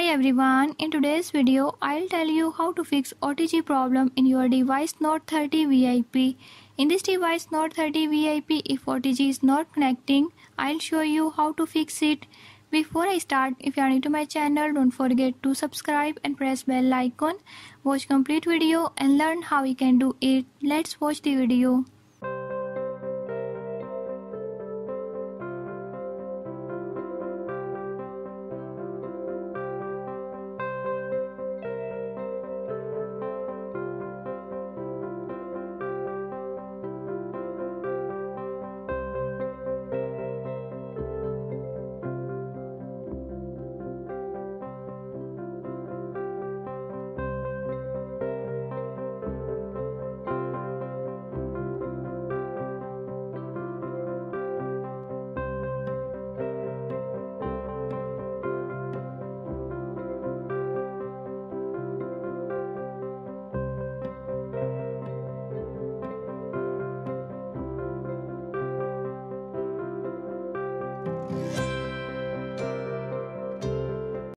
Hi everyone, in today's video I'll tell you how to fix OTG problem in your device Note 30 VIP. In this device Note 30 VIP if OTG is not connecting, I'll show you how to fix it. Before I start, if you are new to my channel, don't forget to subscribe and press bell icon. Watch complete video and learn how you can do it. Let's watch the video.